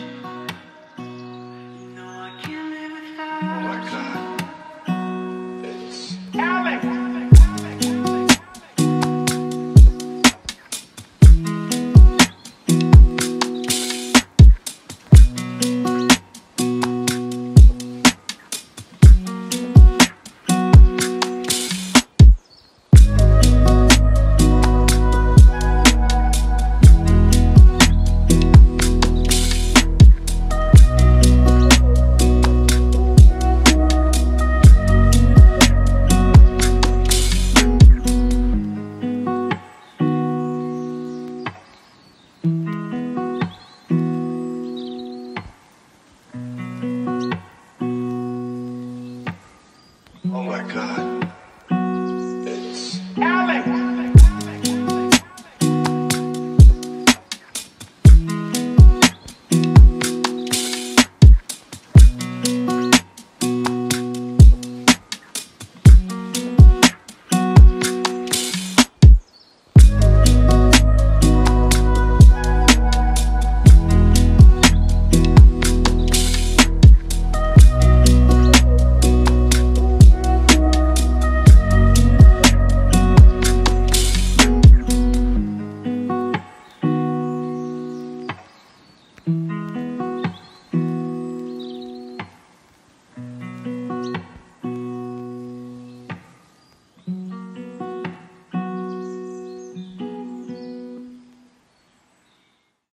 Oh my God. It's... Alex! God. Mm-hmm.